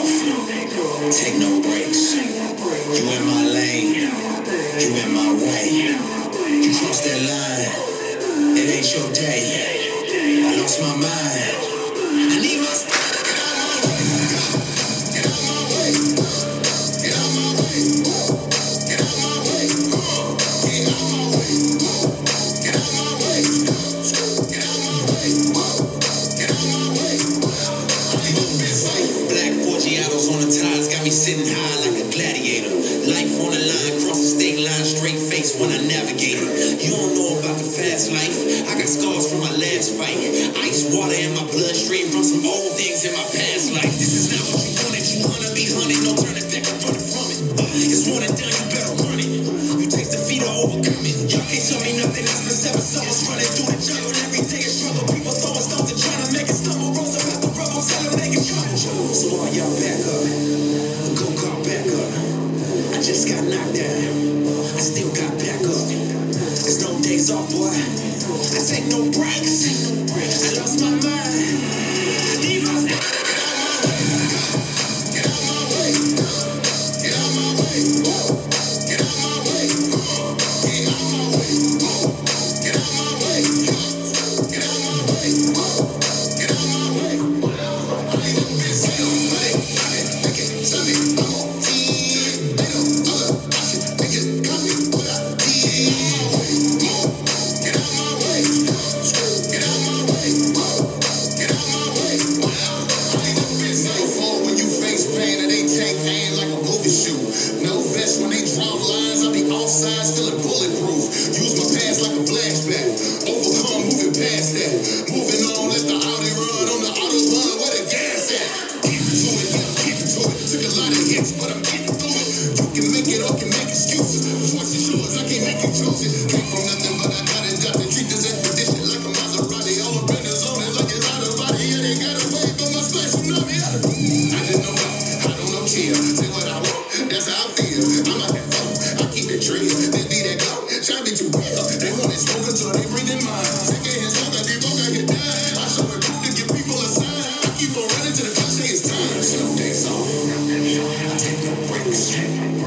Take no breaks. You in my lane. You in my way. You cross that line. It ain't your day. I lost my mind. I need my. Whoa! Gladiator. Life on the line, cross the state line, straight face when I navigate it. You don't know about the fast life. I got scars from my last fight. Ice water in my bloodstream from some old things in my past life. This is not what you wanted. You wanna be hunted, no turning back, I'm running from it. Uh, it's one and done, you better run it. You taste defeat or overcome it. Y'all can't tell me nothing. It's been seven summers running through the jungle. Every day is struggle. People throwing I still got back up. There's no days off, boy. I take no breaks. Outside still bulletproof. Use my past bitch and. They want it stronger till they breathing mine. Second hands off, I devote, I get down. I show a to give people assigned. I keep on running till the say it's time. Slow days off. I take no breaks.